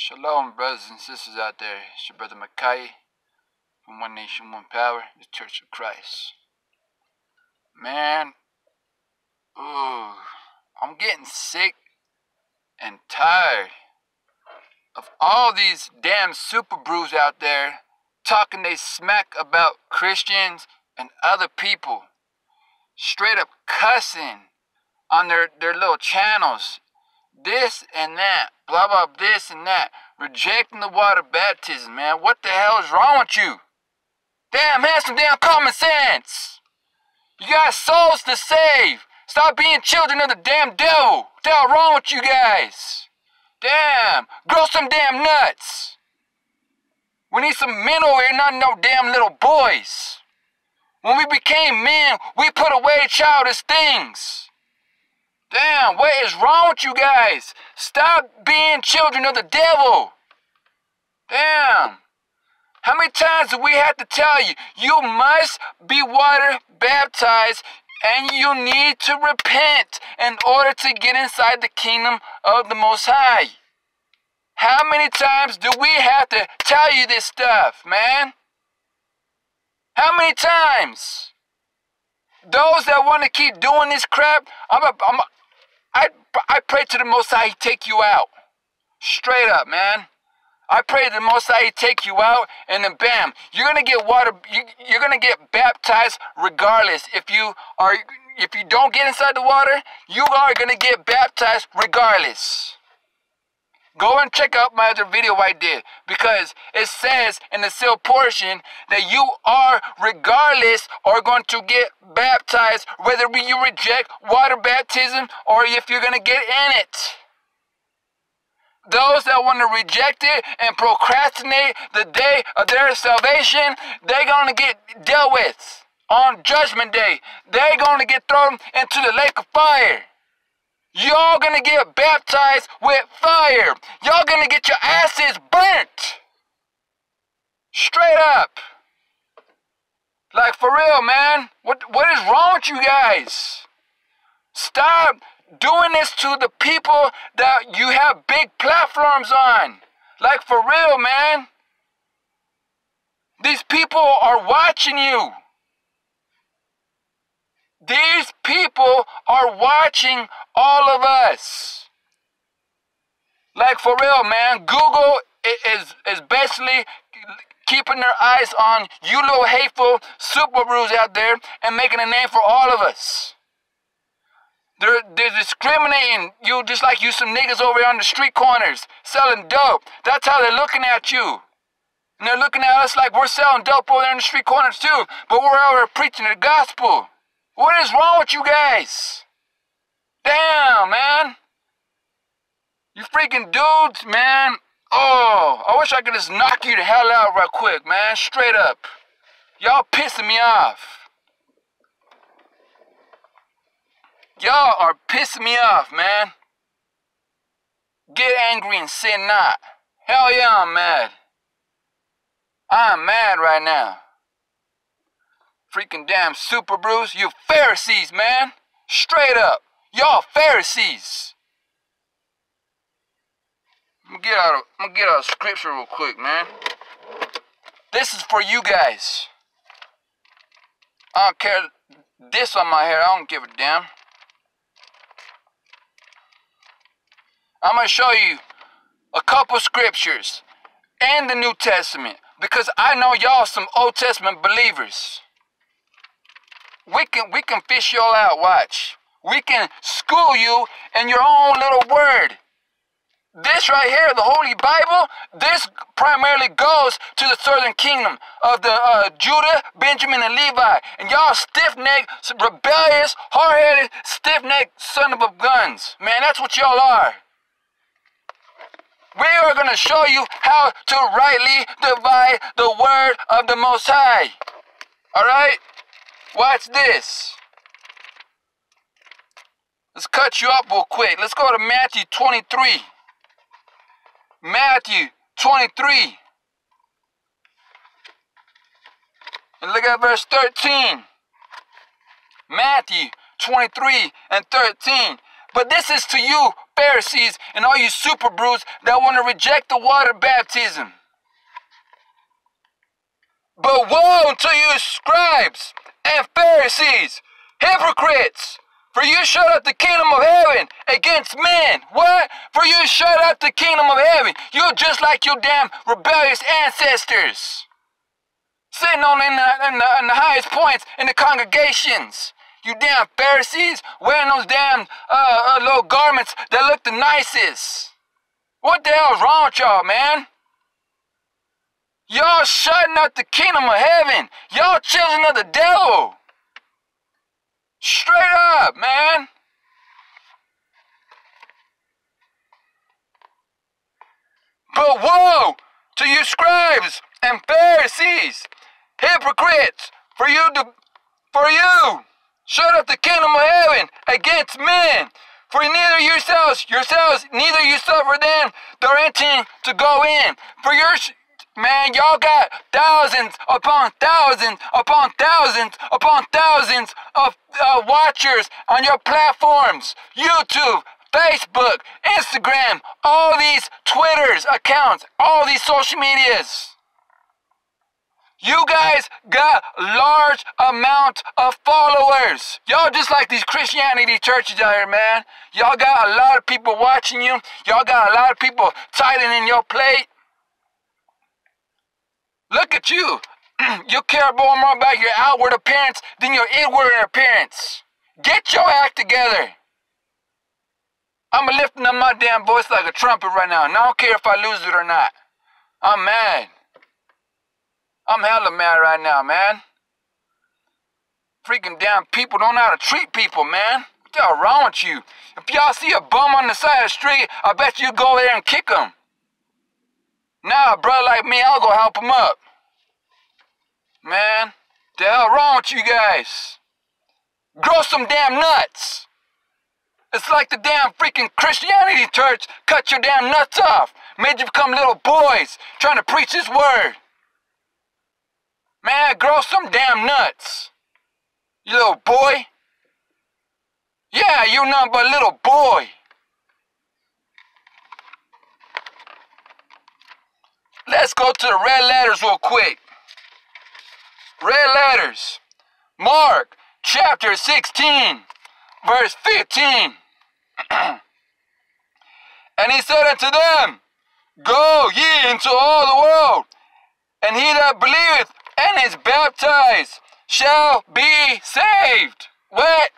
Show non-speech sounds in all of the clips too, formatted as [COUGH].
Shalom, brothers and sisters out there. It's your brother Makai from One Nation, One Power, the Church of Christ. Man, ooh, I'm getting sick and tired of all these damn super brews out there talking they smack about Christians and other people. Straight up cussing on their, their little channels. This and that. Blah blah this and that. Rejecting the water baptism, man. What the hell is wrong with you? Damn, have some damn common sense. You got souls to save. Stop being children of the damn devil. What the hell wrong with you guys? Damn, grow some damn nuts. We need some men over here, not no damn little boys. When we became men, we put away childish things. Damn, what is wrong with you guys? Stop being children of the devil. Damn. How many times do we have to tell you? You must be water baptized and you need to repent in order to get inside the kingdom of the Most High. How many times do we have to tell you this stuff, man? How many times? Those that want to keep doing this crap, I'm a, I'm a, I, I pray to the Most High He take you out. Straight up, man. I pray to the Most High take you out, and then bam, you're gonna get water. You, you're gonna get baptized regardless. If you are, if you don't get inside the water, you are gonna get baptized regardless. Go and check out my other video I did because it says in the sealed portion that you are regardless are going to get baptized whether you reject water baptism or if you're going to get in it. Those that want to reject it and procrastinate the day of their salvation, they're going to get dealt with on judgment day. They're going to get thrown into the lake of fire. Y'all gonna get baptized with fire. Y'all gonna get your asses burnt. Straight up. Like for real, man. What what is wrong with you guys? Stop doing this to the people that you have big platforms on. Like for real, man. These people are watching you. These people are watching all of us. Like for real, man. Google is is basically keeping their eyes on you little hateful super out there and making a name for all of us. They're, they're discriminating you just like you some niggas over on the street corners selling dope. That's how they're looking at you. And they're looking at us like we're selling dope over there in the street corners too. But we're out here preaching the gospel. What is wrong with you guys? Damn, man. You freaking dudes, man. Oh, I wish I could just knock you the hell out right quick, man. Straight up. Y'all pissing me off. Y'all are pissing me off, man. Get angry and sin not. Hell yeah, I'm mad. I'm mad right now. Freaking damn super Bruce, you Pharisees, man. Straight up. Y'all Pharisees. I'm gonna get out of I'm gonna get out of scripture real quick, man. This is for you guys. I don't care this on my hair, I don't give a damn. I'm gonna show you a couple scriptures and the New Testament because I know y'all some Old Testament believers. We can we can fish y'all out, watch. We can school you in your own little word. This right here, the Holy Bible, this primarily goes to the southern kingdom of the uh, Judah, Benjamin, and Levi. And y'all stiff-necked, rebellious, hard-headed, stiff-necked son of a guns. Man, that's what y'all are. We are going to show you how to rightly divide the word of the Most High. All right? Watch this. Let's cut you up real quick. Let's go to Matthew 23. Matthew 23. And look at verse 13. Matthew 23 and 13. But this is to you Pharisees and all you super brutes that want to reject the water baptism. But woe to you, scribes and Pharisees, hypocrites! For you shut up the kingdom of heaven against men. What? For you shut up the kingdom of heaven. You're just like your damn rebellious ancestors. Sitting on in the, in the, in the highest points in the congregations. You damn Pharisees wearing those damn uh, uh, little garments that look the nicest. What the hell's wrong with y'all, man? Y'all shutting up the kingdom of heaven. Y'all children of the devil. Straight up, man. But woe to you scribes and Pharisees, hypocrites, for you to, for you shut up the kingdom of heaven against men. For neither yourselves, yourselves, neither you suffer them the entering to go in. For your Man, y'all got thousands upon thousands upon thousands upon thousands of uh, watchers on your platforms YouTube, Facebook, Instagram, all these Twitters accounts, all these social medias. You guys got large amount of followers. Y'all just like these Christianity churches out here, man. Y'all got a lot of people watching you. Y'all got a lot of people tightening your plate. Look at you. [CLEARS THROAT] you care more about your outward appearance than your inward appearance. Get your act together. I'm lifting up my damn voice like a trumpet right now, and I don't care if I lose it or not. I'm mad. I'm hella mad right now, man. Freaking damn people don't know how to treat people, man. What hell wrong with you? If y'all see a bum on the side of the street, I bet you go there and kick him. A brother like me, I'll go help him up. Man, the hell wrong with you guys? Grow some damn nuts. It's like the damn freaking Christianity church cut your damn nuts off, made you become little boys trying to preach his word. Man, grow some damn nuts. You little boy. Yeah, you're nothing but a little boy. Let's go to the red letters real quick. Red letters. Mark chapter 16, verse 15. [CLEARS THROAT] and he said unto them, Go ye into all the world, and he that believeth and is baptized shall be saved. What?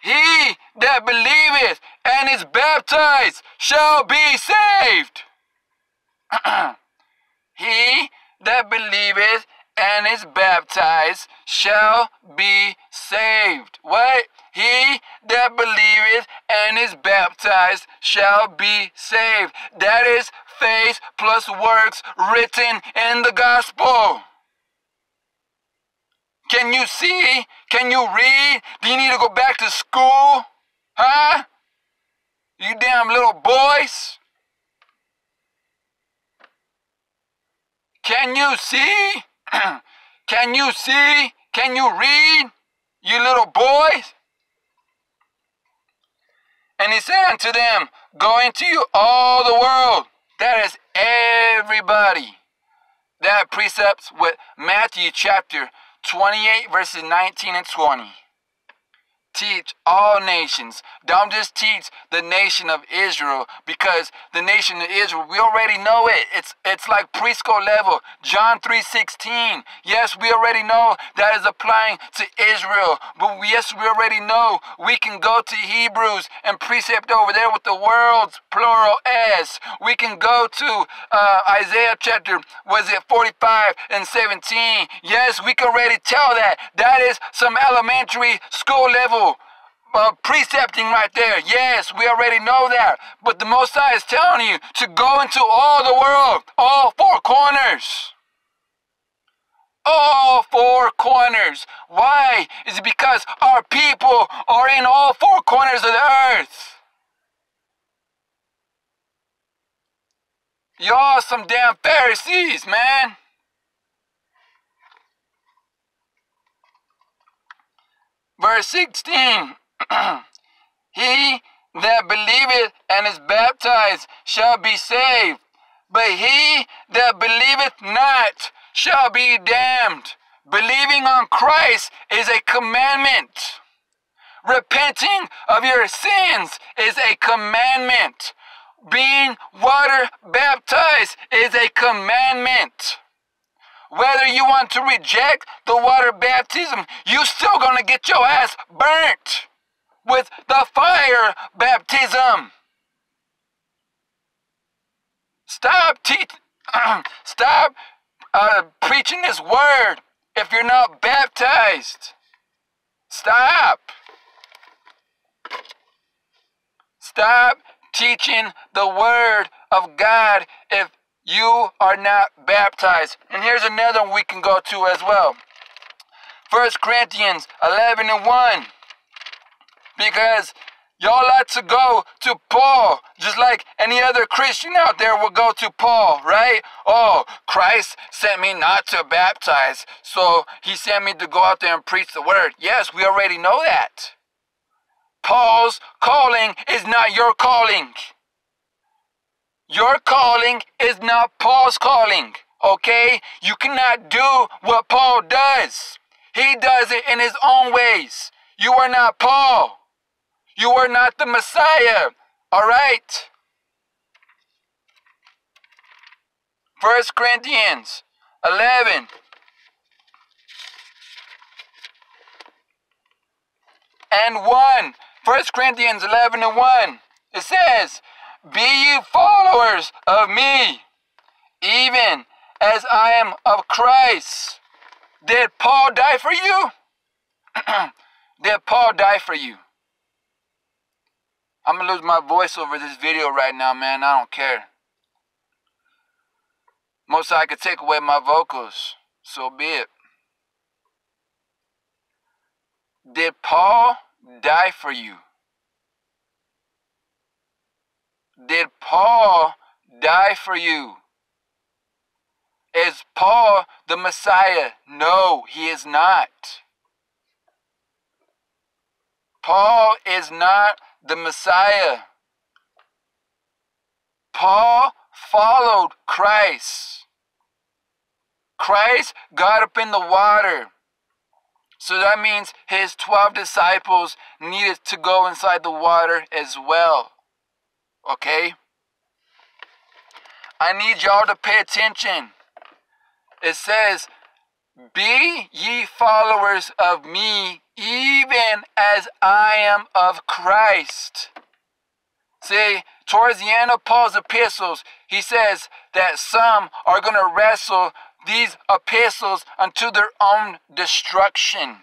He that believeth and is baptized shall be saved. [CLEARS THROAT] He that believeth and is baptized shall be saved. What? He that believeth and is baptized shall be saved. That is faith plus works written in the gospel. Can you see? Can you read? Do you need to go back to school? Huh? You damn little boys. Can you see? [CLEARS THROAT] Can you see? Can you read, you little boys? And he said unto them, Go into you all the world. That is everybody. That precepts with Matthew chapter 28, verses 19 and 20 teach all nations. Don't just teach the nation of Israel because the nation of Israel, we already know it. It's it's like preschool level. John 3:16. Yes, we already know that is applying to Israel. But yes, we already know we can go to Hebrews and precept over there with the world's plural S. We can go to uh, Isaiah chapter, was it 45 and 17? Yes, we can already tell that. That is some elementary school level uh, precepting right there. Yes, we already know that. But the Most High is telling you to go into all the world, all four corners. All four corners. Why? Is it because our people are in all four corners of the earth? Y'all some damn Pharisees, man. Verse 16. [CLEARS THROAT] he that believeth and is baptized shall be saved, but he that believeth not shall be damned. Believing on Christ is a commandment. Repenting of your sins is a commandment. Being water baptized is a commandment. Whether you want to reject the water baptism, you still gonna get your ass burnt with the fire baptism. Stop teach, [CLEARS THROAT] stop uh, preaching this word if you're not baptized. Stop. Stop teaching the word of God if you are not baptized. And here's another one we can go to as well. 1 Corinthians 11 and 1. Because y'all like to go to Paul, just like any other Christian out there will go to Paul, right? Oh, Christ sent me not to baptize, so he sent me to go out there and preach the word. Yes, we already know that. Paul's calling is not your calling. Your calling is not Paul's calling, okay? You cannot do what Paul does. He does it in his own ways. You are not Paul. You are not the Messiah. All right? First Corinthians 11. And 1. First Corinthians 11 and 1. It says, Be ye followers of me, even as I am of Christ. Did Paul die for you? [CLEARS THROAT] Did Paul die for you? I'm gonna lose my voice over this video right now, man. I don't care. Most High could take away my vocals, so be it. Did Paul die for you? Did Paul die for you? Is Paul the Messiah? No, he is not. Paul is not the Messiah. Paul followed Christ. Christ got up in the water. So that means his 12 disciples needed to go inside the water as well. Okay? I need y'all to pay attention. It says, Be ye followers of me, even as I am of Christ. See, towards the end of Paul's epistles, he says that some are going to wrestle these epistles unto their own destruction.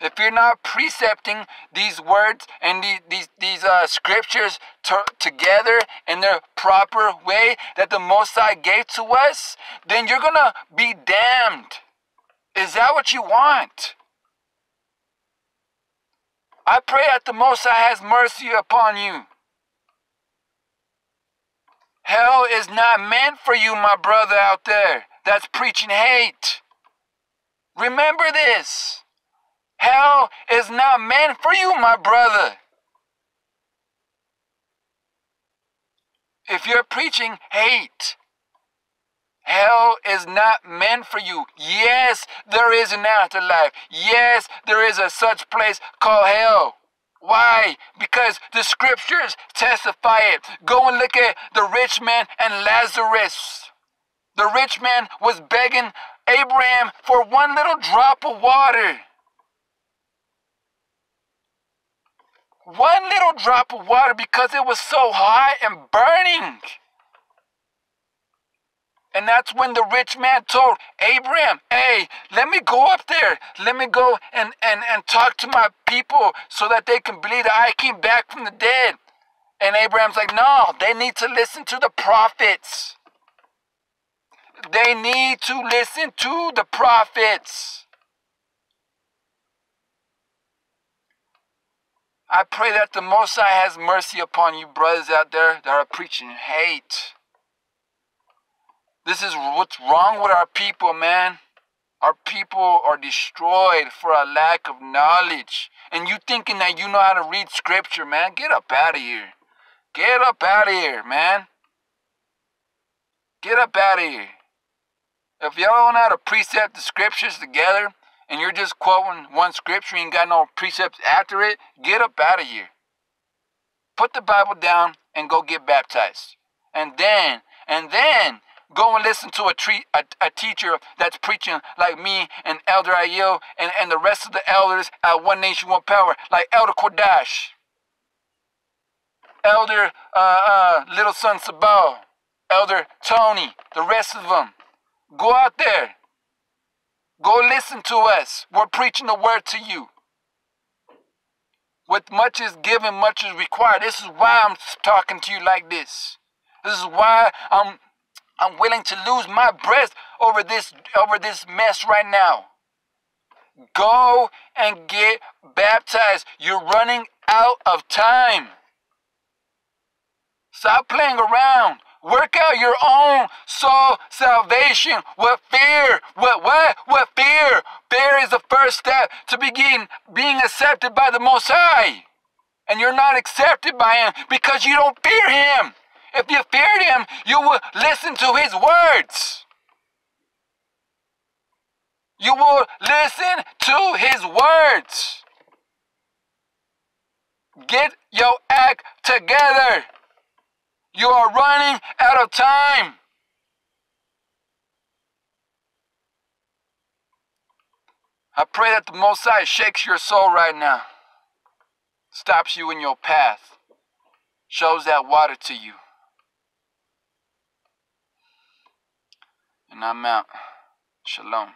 If you're not precepting these words and these, these, uh, scriptures to, together in their proper way that the Most High gave to us, then you're going to be damned. Is that what you want? I pray that the Most High has mercy upon you. Hell is not meant for you, my brother out there that's preaching hate. Remember this. Hell is not meant for you, my brother. If you're preaching hate, hell is not meant for you. Yes, there is an afterlife. Yes, there is a such place called hell. Why? Because the scriptures testify it. Go and look at the rich man and Lazarus. The rich man was begging Abraham for one little drop of water. one little drop of water because it was so hot and burning. And that's when the rich man told Abraham, hey, let me go up there. Let me go and, and, and talk to my people so that they can believe that I came back from the dead. And Abraham's like, no, they need to listen to the prophets. They need to listen to the prophets. I pray that the Most High has mercy upon you, brothers out there that are preaching hate. This is what's wrong with our people, man. Our people are destroyed for a lack of knowledge. And you thinking that you know how to read scripture, man? Get up out of here. Get up out of here, man. Get up out of here. If y'all don't know how to precept the scriptures together and you're just quoting one scripture and got no precepts after it, get up out of here. Put the Bible down and go get baptized. And then, and then Go and listen to a, tre- a, a, teacher that's preaching like me and Elder Aiel and, and the rest of the elders at One Nation, One Power, like Elder Kodash, Elder uh, uh, Little Son Sabal, Elder Tony, the rest of them. Go out there. Go listen to us. We're preaching the word to you. With much is given, much is required. This is why I'm talking to you like this. This is why I'm I'm willing to lose my breath over this over this mess right now. Go and get baptized. You're running out of time. Stop playing around. Work out your own soul salvation with fear. What what? With fear. Fear is the first step to begin being accepted by the Most High. And you're not accepted by Him because you don't fear Him. If you feared him, you would listen to his words. You will listen to his words. Get your act together. You are running out of time. I pray that the Most shakes your soul right now, stops you in your path, shows that water to you. And I'm out. Shalom.